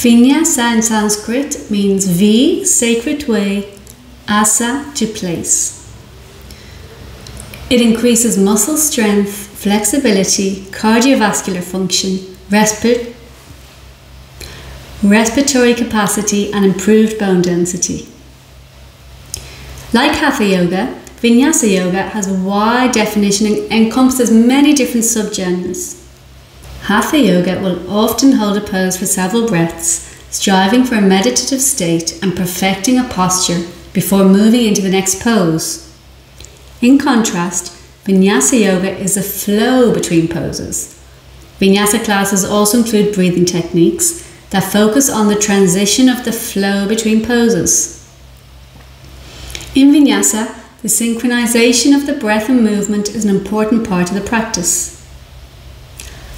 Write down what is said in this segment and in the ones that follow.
Vinyasa in Sanskrit means V, sacred way, asa, to place. It increases muscle strength, flexibility, cardiovascular function, respi- respiratory capacity, and improved bone density. Like Hatha Yoga, Vinyasa Yoga has a wide definition and encompasses many different subgenres. Hatha Yoga will often hold a pose for several breaths, striving for a meditative state and perfecting a posture before moving into the next pose. In contrast, Vinyasa Yoga is a flow between poses. Vinyasa classes also include breathing techniques that focus on the transition of the flow between poses. In Vinyasa, the synchronization of the breath and movement is an important part of the practice.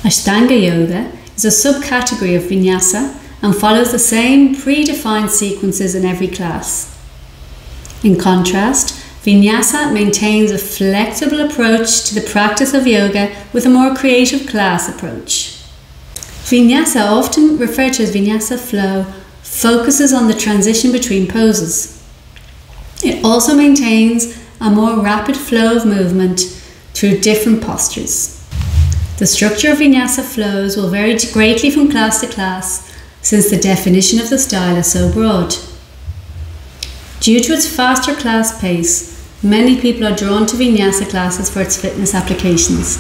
Ashtanga Yoga is a subcategory of Vinyasa and follows the same predefined sequences in every class. In contrast, Vinyasa maintains a flexible approach to the practice of yoga with a more creative class approach. Vinyasa, often referred to as Vinyasa flow, focuses on the transition between poses. It also maintains a more rapid flow of movement through different postures. The structure of vinyasa flows will vary greatly from class to class since the definition of the style is so broad. Due to its faster class pace, many people are drawn to vinyasa classes for its fitness applications.